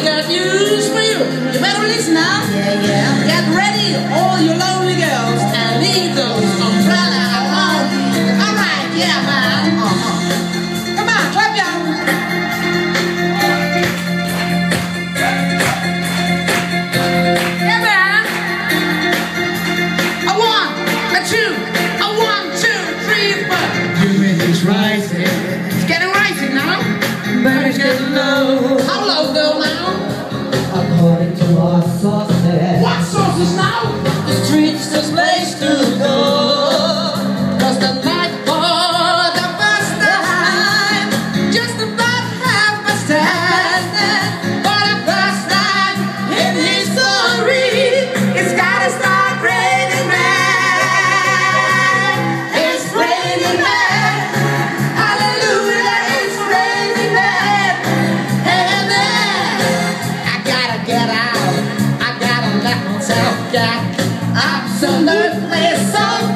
we got news for you. You better listen now. Yeah, yeah. Get ready, all you lonely girls, and leave those umbrella at home. All right, yeah, man. Uh -huh. Come on, clap your Yeah, man. A one, a two, a one, two, three, four. Doing right, how low though now? According to our sources, What sources now? Let myself get absolutely soaked